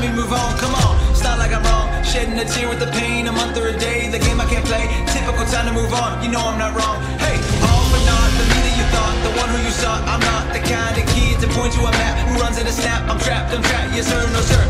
let me move on. Come on, it's not like I'm wrong. Shedding a tear with the pain, a month or a day. The game I can't play. Typical time to move on. You know I'm not wrong. Hey, all for naught. The me that you thought, the one who you sought. I'm not the kind of kid to point to a map who runs in a snap. I'm trapped, I'm trapped. Yes sir, no sir,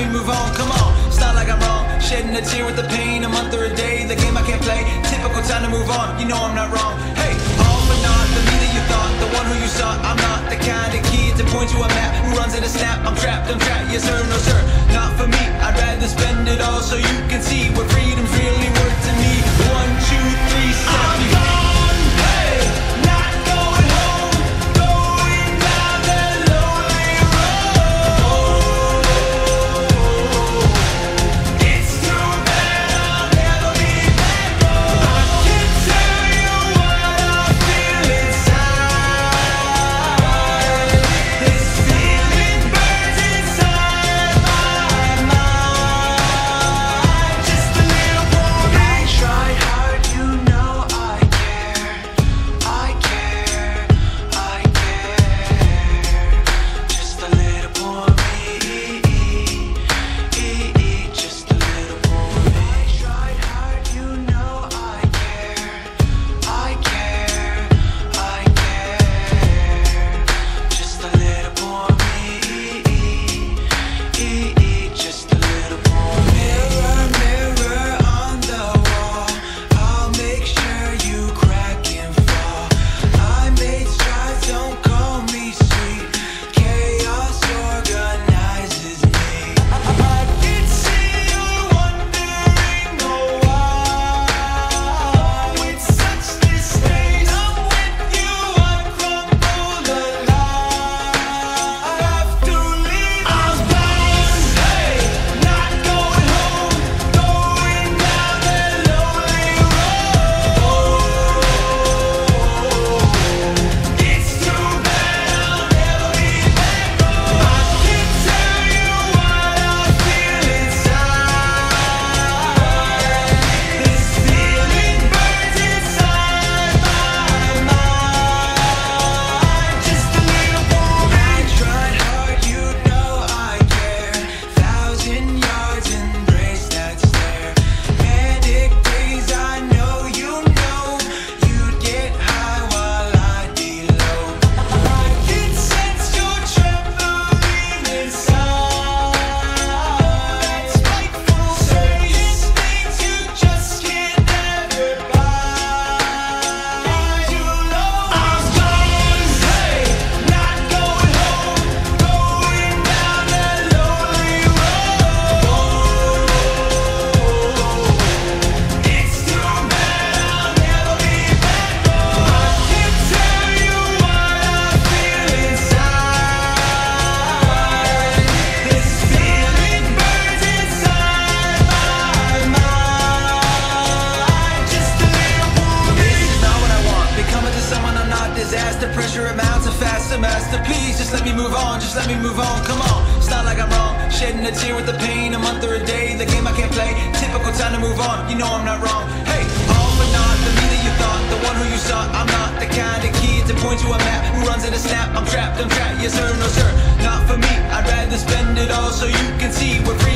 me move on. Come on It's not like I'm wrong Shedding a tear with the pain A month or a day. The game I can't play. Typical time to move on. You know I'm not wrong. Hey all for naught The me that you thought. The one who you sought. I'm not the kind of kid To point to a map. Who runs in a snap? I'm trapped I'm trapped. Yes sir no sir. Not for me. I'd rather spend it all So you can see What freedom's really worth to me. One two three step I'm gone on, just let me move on, come on. It's not like I'm wrong, shedding a tear with the pain, a month or a day, the game I can't play. Typical time to move on, you know I'm not wrong. Hey, all but not the me that you thought, the one who you sought. I'm not the kind of kid to point to a map who runs in a snap. I'm trapped, I'm trapped, yes sir, no sir, not for me. I'd rather spend it all so you can see what freedom's